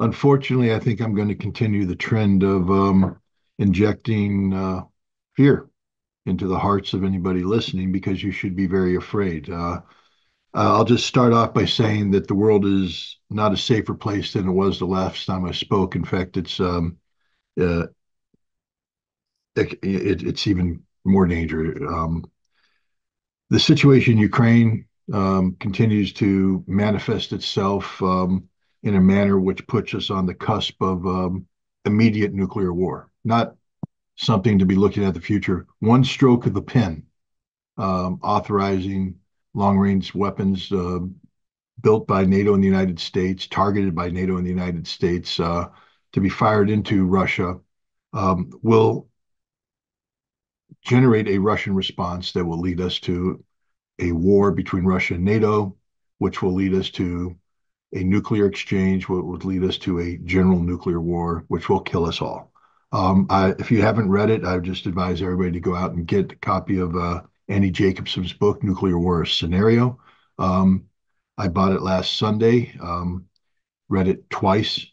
unfortunately, I think I'm going to continue the trend of um, injecting uh, fear into the hearts of anybody listening because you should be very afraid. Uh, uh, I'll just start off by saying that the world is not a safer place than it was the last time I spoke. In fact, it's um, uh, it, it, it's even more dangerous. Um, the situation in Ukraine um, continues to manifest itself um, in a manner which puts us on the cusp of um, immediate nuclear war, not something to be looking at the future. One stroke of the pen um, authorizing long range weapons uh, built by NATO and the United States, targeted by NATO and the United States uh, to be fired into Russia, um, will generate a Russian response that will lead us to a war between Russia and NATO, which will lead us to a nuclear exchange, would lead us to a general nuclear war, which will kill us all. Um, I, if you haven't read it, I would just advise everybody to go out and get a copy of uh, Annie Jacobsen's book, Nuclear War Scenario. Um, I bought it last Sunday, um, read it twice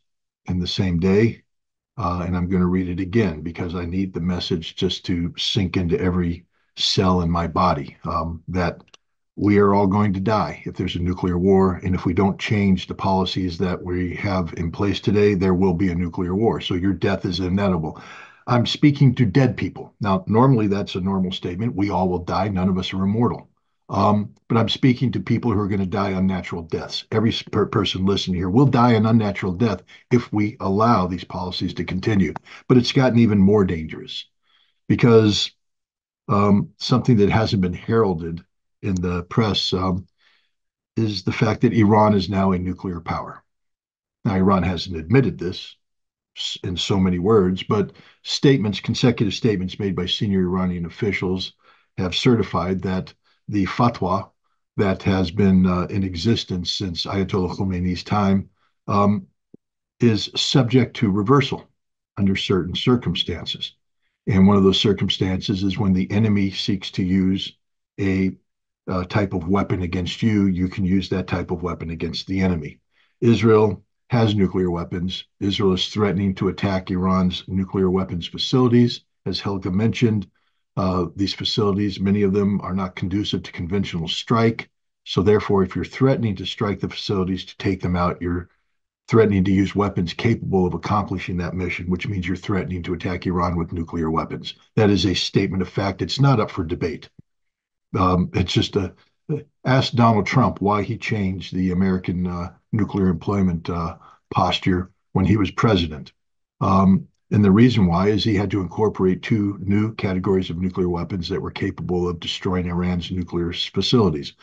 in the same day, uh, and I'm going to read it again because I need the message just to sink into every cell in my body um, that we are all going to die if there's a nuclear war. And if we don't change the policies that we have in place today, there will be a nuclear war. So your death is inevitable. I'm speaking to dead people. Now, normally that's a normal statement. We all will die. None of us are immortal. Um, but I'm speaking to people who are going to die unnatural deaths. Every per person listening here will die an unnatural death if we allow these policies to continue. But it's gotten even more dangerous because um, something that hasn't been heralded in the press um, is the fact that Iran is now a nuclear power. Now, Iran hasn't admitted this in so many words, but statements, consecutive statements made by senior Iranian officials have certified that the fatwa that has been uh, in existence since Ayatollah Khomeini's time um, is subject to reversal under certain circumstances. And one of those circumstances is when the enemy seeks to use a uh, type of weapon against you, you can use that type of weapon against the enemy. Israel has nuclear weapons. Israel is threatening to attack Iran's nuclear weapons facilities. As Helga mentioned, uh, these facilities, many of them are not conducive to conventional strike. So, therefore, if you're threatening to strike the facilities to take them out, you're threatening to use weapons capable of accomplishing that mission, which means you're threatening to attack Iran with nuclear weapons. That is a statement of fact. It's not up for debate. Um, it's just a ask Donald Trump why he changed the American uh, nuclear employment uh, posture when he was president. Um, and the reason why is he had to incorporate two new categories of nuclear weapons that were capable of destroying Iran's nuclear facilities.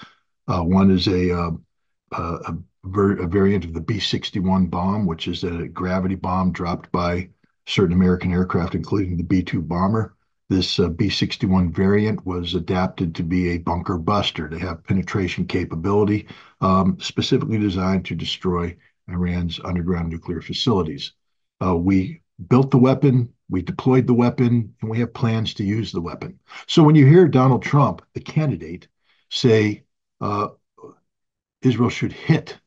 Uh, one is a, uh, a, ver- a, variant of the B 61 bomb, which is a gravity bomb dropped by certain American aircraft, including the B 2 bomber. This uh, B-61 variant was adapted to be a bunker buster to have penetration capability, um, specifically designed to destroy Iran's underground nuclear facilities. Uh, we built the weapon, we deployed the weapon, and we have plans to use the weapon. So when you hear Donald Trump, the candidate, say uh, Israel should hit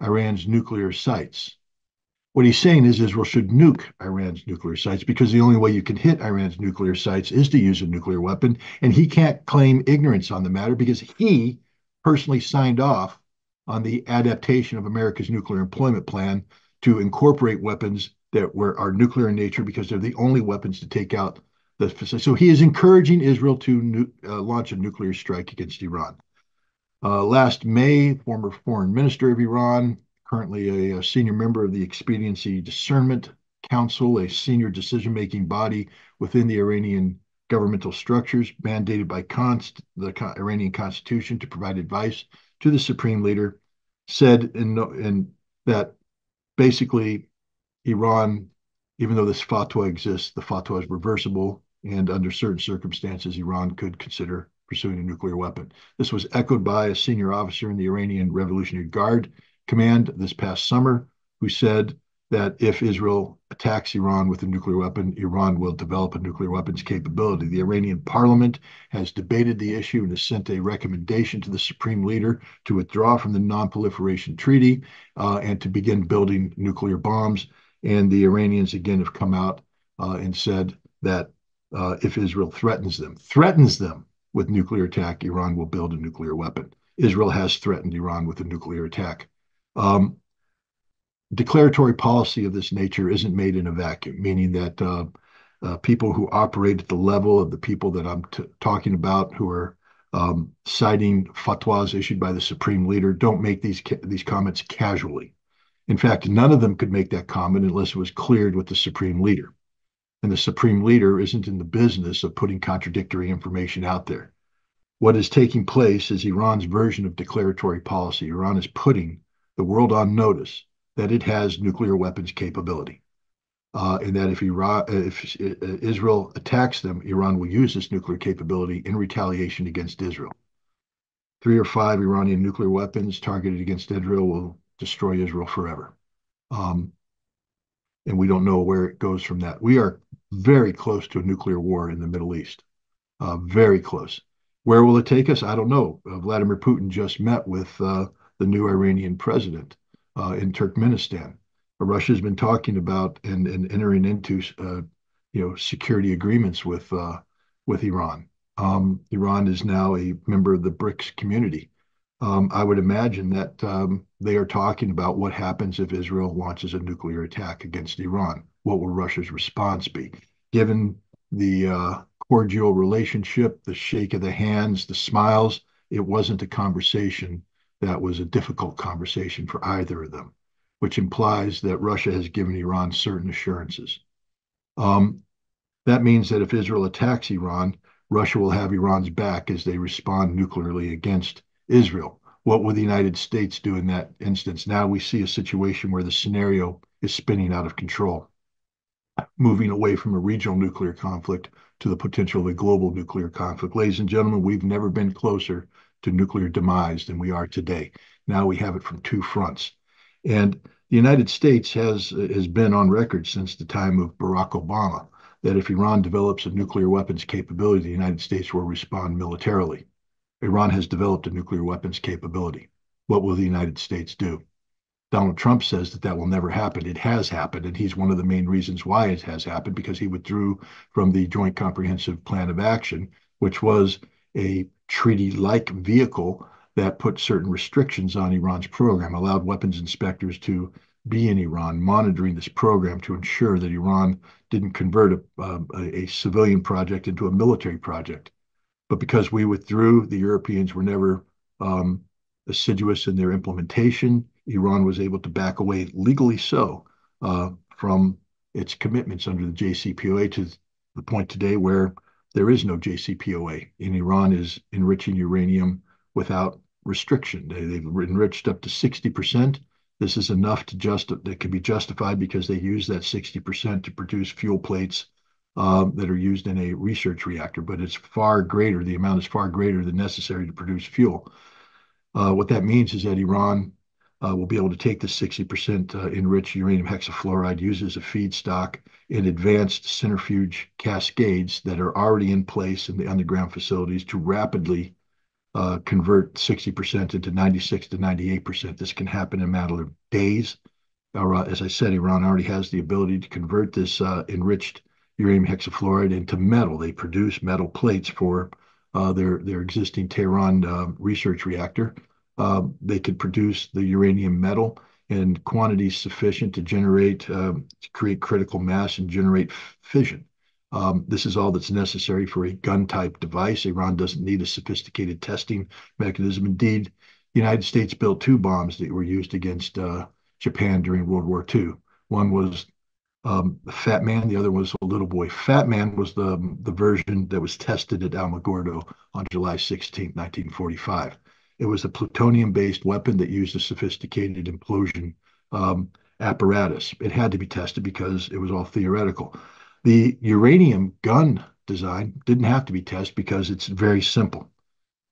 Iran's nuclear sites, what he's saying is Israel should nuke Iran's nuclear sites because the only way you can hit Iran's nuclear sites is to use a nuclear weapon. And he can't claim ignorance on the matter because he personally signed off on the adaptation of America's nuclear employment plan to incorporate weapons that were are nuclear in nature because they're the only weapons to take out the facility. So he is encouraging Israel to uh, launch a nuclear strike against Iran. Uh, last May, former foreign minister of Iran currently a, a senior member of the Expediency Discernment Council, a senior decision making body within the Iranian governmental structures mandated by const, the Iranian constitution to provide advice to the supreme leader, said in, in that basically Iran, even though this fatwa exists, the fatwa is reversible, and under certain circumstances, Iran could consider pursuing a nuclear weapon. This was echoed by a senior officer in the Iranian Revolutionary Guard command this past summer who said that if Israel attacks Iran with a nuclear weapon, Iran will develop a nuclear weapons capability. The Iranian parliament has debated the issue and has sent a recommendation to the supreme leader to withdraw from the non-proliferation treaty uh, and to begin building nuclear bombs. And the Iranians again have come out uh, and said that uh, if Israel threatens them, threatens them with nuclear attack, Iran will build a nuclear weapon. Israel has threatened Iran with a nuclear attack. Um, declaratory policy of this nature isn't made in a vacuum, meaning that uh, uh, people who operate at the level of the people that I'm talking about, who are um, citing fatwas issued by the supreme leader, don't make these these comments casually. In fact, none of them could make that comment unless it was cleared with the supreme leader. And the supreme leader isn't in the business of putting contradictory information out there. What is taking place is Iran's version of declaratory policy. Iran is putting the world on notice that it has nuclear weapons capability. Uh, and that if, Iran, if Israel attacks them, Iran will use this nuclear capability in retaliation against Israel. Three or five Iranian nuclear weapons targeted against Israel will destroy Israel forever. Um, and we don't know where it goes from that. We are very close to a nuclear war in the Middle East, uh, very close. Where will it take us? I don't know. Uh, Vladimir Putin just met with uh, the new Iranian president uh, in Turkmenistan. Russia's been talking about and, and entering into uh, you know security agreements with uh, with Iran. Um, Iran is now a member of the BRICS community. Um, I would imagine that um, they are talking about what happens if Israel launches a nuclear attack against Iran. What will Russia's response be? Given the uh, cordial relationship, the shake of the hands, the smiles, it wasn't a conversation that was a difficult conversation for either of them, which implies that Russia has given Iran certain assurances. Um, that means that if Israel attacks Iran, Russia will have Iran's back as they respond nuclearly against Israel. What will the United States do in that instance? Now we see a situation where the scenario is spinning out of control, moving away from a regional nuclear conflict to the potential of a global nuclear conflict. Ladies and gentlemen, we've never been closer to nuclear demise than we are today. Now we have it from two fronts. And the United States has, has been on record since the time of Barack Obama that if Iran develops a nuclear weapons capability, the United States will respond militarily. Iran has developed a nuclear weapons capability. What will the United States do? Donald Trump says that that will never happen. It has happened, and he's one of the main reasons why it has happened because he withdrew from the Joint Comprehensive Plan of Action, which was a treaty-like vehicle that put certain restrictions on Iran's program, allowed weapons inspectors to be in Iran, monitoring this program to ensure that Iran didn't convert a, uh, a, civilian project into a military project. But because we withdrew, the Europeans were never um, assiduous in their implementation. Iran was able to back away, legally so, uh, from its commitments under the JCPOA to the point today where there is no JCPOA, and Iran is enriching uranium without restriction. They, have enriched up to 60%. This is enough to just that can be justified because they use that 60% to produce fuel plates um, that are used in a research reactor, but it's far greater. The amount is far greater than necessary to produce fuel. Uh, what that means is that Iran uh, will be able to take the 60% uh, enriched uranium hexafluoride, use as a feedstock in advanced centrifuge cascades that are already in place in the underground facilities to rapidly uh, convert 60% into 96 to 98%. This can happen in a matter of days. As I said, Iran already has the ability to convert this enriched uranium hexafluoride into metal. They produce metal plates for their existing Tehran research reactor. Um, they could produce the uranium metal in quantities sufficient to generate, um, to create critical mass and generate fission. Um, this is all that's necessary for a gun-type device. Iran doesn't need a sophisticated testing mechanism. Indeed, the United States built two bombs that were used against uh, Japan during World War II. One was um, Fat Man, the other was a Little Boy. Fat Man was the, the version that was tested at Alamogordo on July 16, 1945. It was a plutonium-based weapon that used a sophisticated implosion um, apparatus. It had to be tested because it was all theoretical. The uranium gun design didn't have to be tested because it's very simple.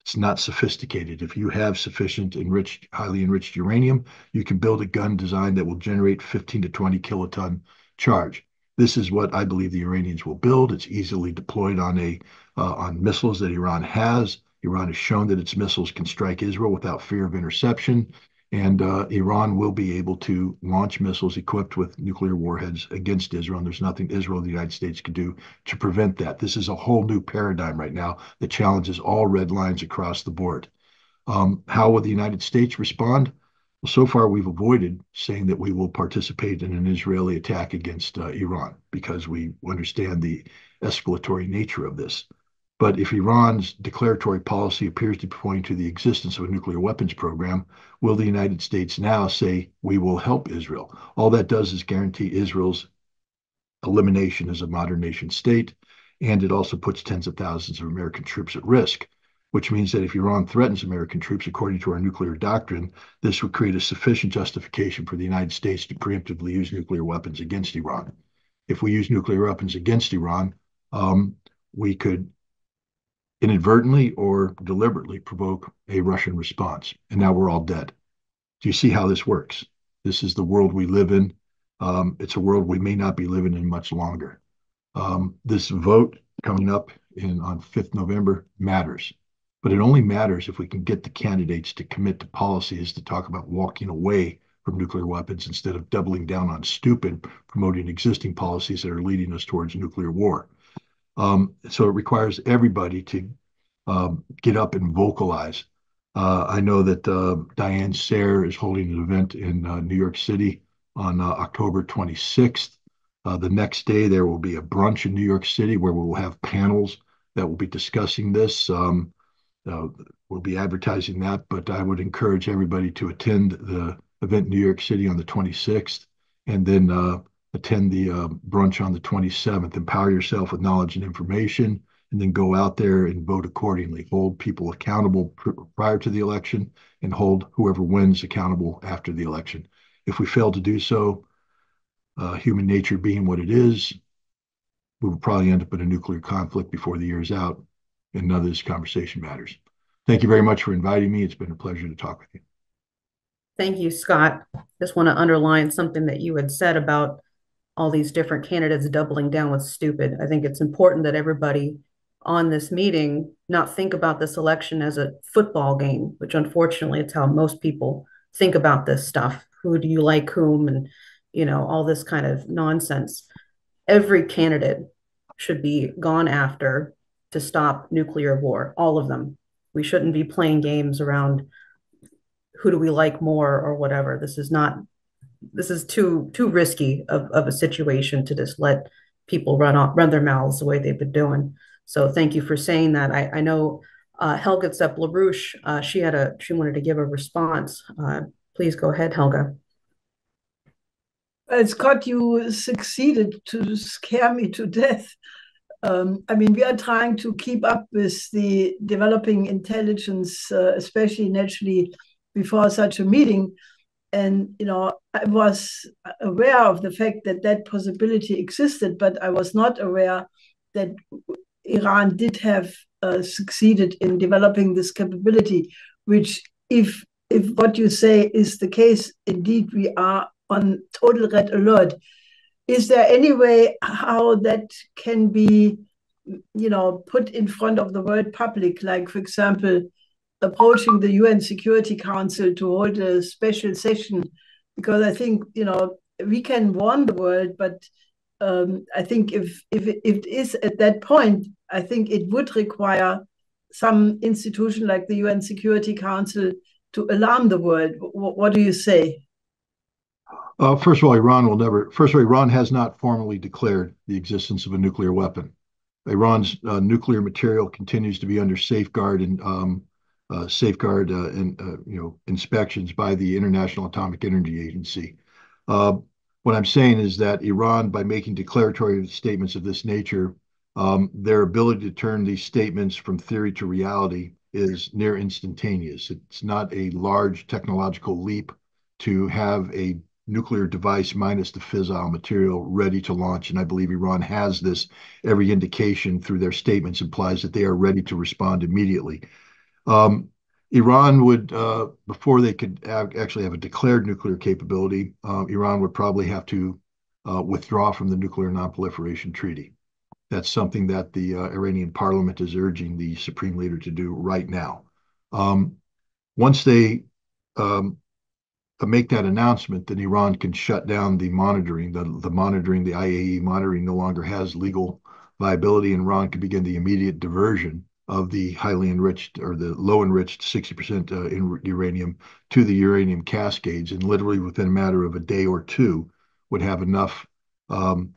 It's not sophisticated. If you have sufficient enriched, highly enriched uranium, you can build a gun design that will generate 15 to 20 kiloton charge. This is what I believe the Iranians will build. It's easily deployed on a uh, on missiles that Iran has. Iran has shown that its missiles can strike Israel without fear of interception and uh, Iran will be able to launch missiles equipped with nuclear warheads against Israel. And there's nothing Israel or the United States can do to prevent that. This is a whole new paradigm right now that challenges all red lines across the board. Um, how will the United States respond? Well, so far we've avoided saying that we will participate in an Israeli attack against uh, Iran because we understand the escalatory nature of this. But if Iran's declaratory policy appears to be pointing to the existence of a nuclear weapons program, will the United States now say, we will help Israel? All that does is guarantee Israel's elimination as a modern nation state, and it also puts tens of thousands of American troops at risk, which means that if Iran threatens American troops according to our nuclear doctrine, this would create a sufficient justification for the United States to preemptively use nuclear weapons against Iran. If we use nuclear weapons against Iran, um, we could inadvertently or deliberately provoke a Russian response. And now we're all dead. Do you see how this works? This is the world we live in. Um, it's a world we may not be living in much longer. Um, this vote coming up in on 5th November matters, but it only matters if we can get the candidates to commit to policies to talk about walking away from nuclear weapons instead of doubling down on stupid promoting existing policies that are leading us towards nuclear war. Um, so it requires everybody to um, get up and vocalize. Uh, I know that uh, Diane Sare is holding an event in uh, New York City on October 26th. The next day, there will be a brunch in New York City where we will have panels that will be discussing this. Um, we'll be advertising that, but I would encourage everybody to attend the event in New York City on the 26th and then attend the uh, brunch on the 27th. Empower yourself with knowledge and information, and then go out there and vote accordingly. Hold people accountable pr- prior to the election, and hold whoever wins accountable after the election. If we fail to do so, uh, human nature being what it is, we will probably end up in a nuclear conflict before the year is out, and none of this conversation matters. Thank you very much for inviting me. It's been a pleasure to talk with you. Thank you, Scott. Just want to underline something that you had said about all these different candidates doubling down with stupid. I think it's important that everybody on this meeting not think about this election as a football game, which unfortunately it's how most people think about this stuff. Who do you like whom and you know all this kind of nonsense. Every candidate should be gone after to stop nuclear war, all of them. We shouldn't be playing games around who do we like more or whatever. This is not this is too too risky of, of a situation to just let people run off run their mouths the way they've been doing. So thank you for saying that. I, I know uh, Helga Zepp LaRouche, uh, she had a she wanted to give a response. Uh, please go ahead, Helga. Scott, you succeeded to scare me to death. Um, I mean, we are trying to keep up with the developing intelligence, uh, especially naturally before such a meeting and you know i was aware of the fact that that possibility existed but i was not aware that iran did have uh, succeeded in developing this capability which if if what you say is the case indeed we are on total red alert. Is there any way how that can be you know put in front of the world public? Like for example approaching the UN Security Council to hold a special session because I think you know we can warn the world, but um, I think if if it, if it is at that point, I think it would require some institution like the UN Security Council to alarm the world. what, what do you say? Uh, first of all, Iran will never. First of all, Iran has not formally declared the existence of a nuclear weapon. Iran's uh, nuclear material continues to be under safeguard and um, safeguard uh, and uh, you know inspections by the International Atomic Energy Agency. what I'm saying is that Iran, by making declaratory statements of this nature, um, their ability to turn these statements from theory to reality is near instantaneous. It's not a large technological leap to have a nuclear device minus the fissile material ready to launch. And I believe Iran has this. Every indication through their statements implies that they are ready to respond immediately. Um, Iran would, uh, before they could actually have a declared nuclear capability, uh, Iran would probably have to uh, withdraw from the Nuclear Nonproliferation Treaty. That's something that the uh, Iranian parliament is urging the supreme leader to do right now. Um, once they um, make that announcement, then Iran can shut down the monitoring. The, the monitoring, the IAE monitoring no longer has legal viability, and Iran can begin the immediate diversion of the highly enriched or the low enriched 60% uh, in uranium to the uranium cascades, and literally within a matter of a day or two would have enough um,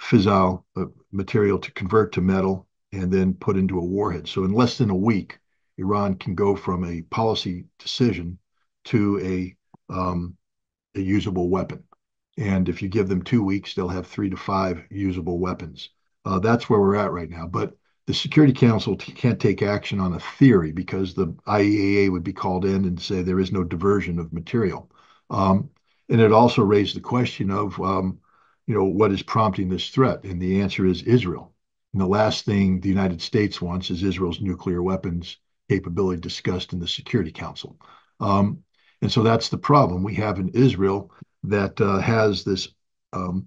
fissile uh, material to convert to metal and then put into a warhead. So in less than a week, Iran can go from a policy decision to a um, a usable weapon. And if you give them two weeks, they'll have three to five usable weapons. Uh, that's where we're at right now. But the Security Council can't take action on a theory because the IAEA would be called in and say there is no diversion of material. Um, and it also raised the question of, um, you know, what is prompting this threat? And the answer is Israel. And the last thing the United States wants is Israel's nuclear weapons capability discussed in the Security Council. Um, and so that's the problem. We have in Israel that uh, has this um,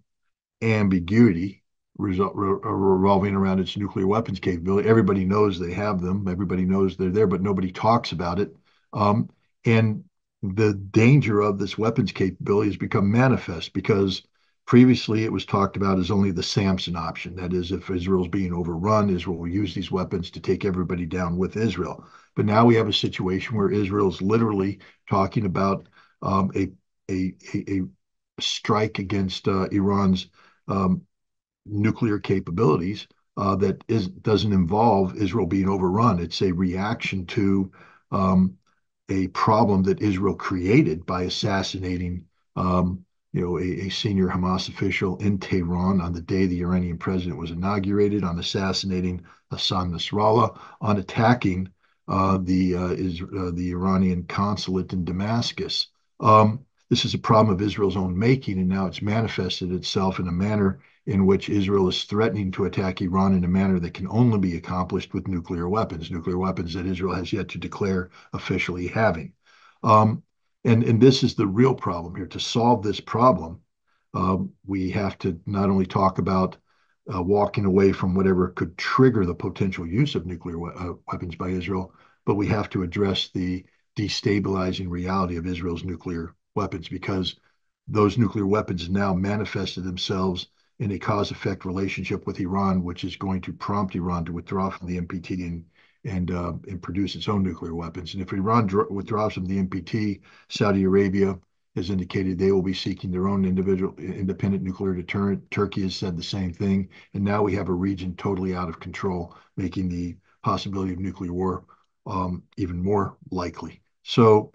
ambiguity resol- re- revolving around its nuclear weapons capability. Everybody knows they have them. Everybody knows they're there, but nobody talks about it. Um, and the danger of this weapons capability has become manifest because previously it was talked about as only the Samson option. That is, if Israel's being overrun, Israel will use these weapons to take everybody down with Israel. But now we have a situation where Israel's literally talking about um, a, a, a, a strike against uh, Iran's um, nuclear capabilities uh, that is doesn't involve Israel being overrun. It's a reaction to um, a problem that Israel created by assassinating, um, you know, a, a, senior Hamas official in Tehran on the day the Iranian president was inaugurated, on assassinating Hassan Nasrallah, on attacking uh, the uh, is uh, the Iranian consulate in Damascus. Um, this is a problem of Israel's own making, and now it's manifested itself in a manner in which Israel is threatening to attack Iran in a manner that can only be accomplished with nuclear weapons, nuclear weapons that Israel has yet to declare officially having. Um, and, and this is the real problem here. To solve this problem, uh, we have to not only talk about uh, walking away from whatever could trigger the potential use of nuclear we uh, weapons by Israel, but we have to address the destabilizing reality of Israel's nuclear weapons because those nuclear weapons now manifested themselves in a cause-effect relationship with Iran, which is going to prompt Iran to withdraw from the NPT and and uh, and produce its own nuclear weapons. And if Iran withdraws from the NPT, Saudi Arabia has indicated they will be seeking their own individual independent nuclear deterrent. Turkey has said the same thing, and now we have a region totally out of control, making the possibility of nuclear war um, even more likely. So,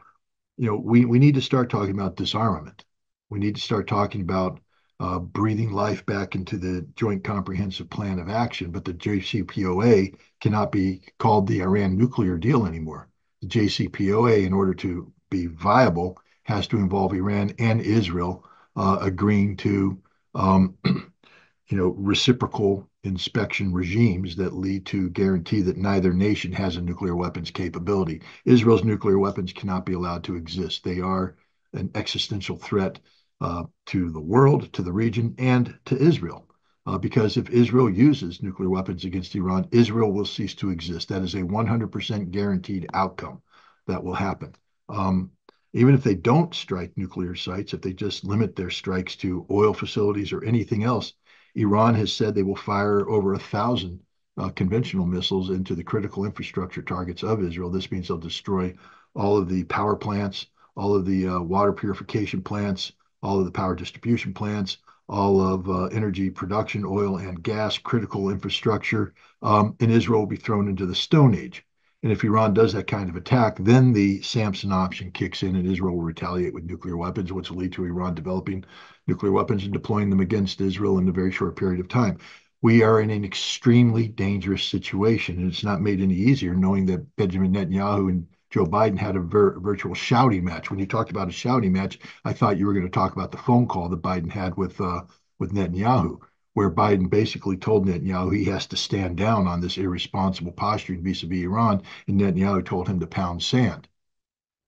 you know, we we need to start talking about disarmament. We need to start talking about uh, breathing life back into the Joint Comprehensive Plan of Action, but the JCPOA cannot be called the Iran nuclear deal anymore. The JCPOA, in order to be viable, has to involve Iran and Israel uh, agreeing to, um, you know, reciprocal inspection regimes that lead to guarantee that neither nation has a nuclear weapons capability. Israel's nuclear weapons cannot be allowed to exist. They are an existential threat uh, to the world, to the region, and to Israel. Uh, because if Israel uses nuclear weapons against Iran, Israel will cease to exist. That is a 100% guaranteed outcome that will happen. Um, even if they don't strike nuclear sites, if they just limit their strikes to oil facilities or anything else, Iran has said they will fire over a thousand uh, conventional missiles into the critical infrastructure targets of Israel. This means they'll destroy all of the power plants, all of the uh, water purification plants, all of the power distribution plants, all of uh, energy production, oil and gas, critical infrastructure, um, and Israel will be thrown into the Stone Age. And if Iran does that kind of attack, then the Samson option kicks in, and Israel will retaliate with nuclear weapons, which will lead to Iran developing nuclear weapons and deploying them against Israel in a very short period of time. We are in an extremely dangerous situation, and it's not made any easier knowing that Benjamin Netanyahu and Joe Biden had a vir virtual shouting match. When you talked about a shouting match, I thought you were going to talk about the phone call that Biden had with uh, with Netanyahu, where Biden basically told Netanyahu he has to stand down on this irresponsible posturing vis-a-vis Iran, and Netanyahu told him to pound sand.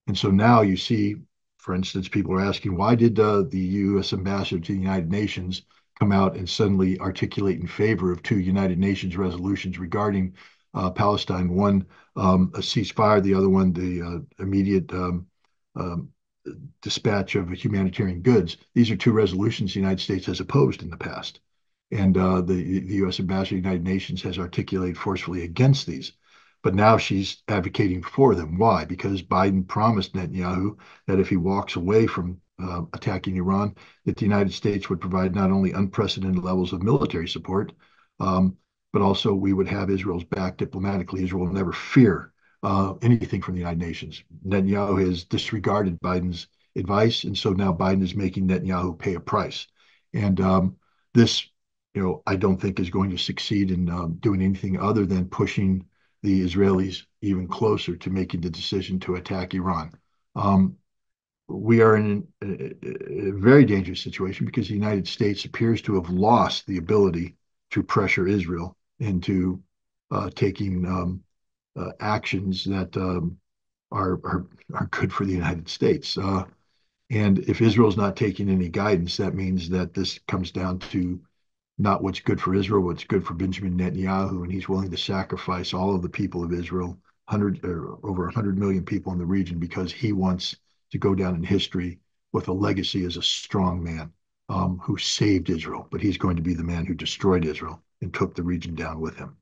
And so now you see, for instance, people are asking, why did uh, the U.S. ambassador to the United Nations come out and suddenly articulate in favor of two United Nations resolutions regarding Palestine? One, um, a ceasefire, the other one, the uh, immediate um, um, dispatch of humanitarian goods. These are two resolutions the United States has opposed in the past. And uh, the, the U.S. ambassador to the United Nations has articulated forcefully against these. But now she's advocating for them. Why? Because Biden promised Netanyahu that if he walks away from uh, attacking Iran, that the United States would provide not only unprecedented levels of military support, um, but also we would have Israel's back diplomatically. Israel will never fear uh, anything from the United Nations. Netanyahu has disregarded Biden's advice, and so now Biden is making Netanyahu pay a price. And um, this, you know, I don't think is going to succeed in um, doing anything other than pushing the Israelis even closer to making the decision to attack Iran. Um, we are in a, a, very dangerous situation because the United States appears to have lost the ability to pressure Israel into uh, taking um, uh, actions that um, are, good for the United States. Uh, and if Israel's not taking any guidance, that means that this comes down to not what's good for Israel, what's good for Benjamin Netanyahu, and he's willing to sacrifice all of the people of Israel, over 100 million people in the region, because he wants to go down in history with a legacy as a strong man um, who saved Israel. But he's going to be the man who destroyed Israel and took the region down with him.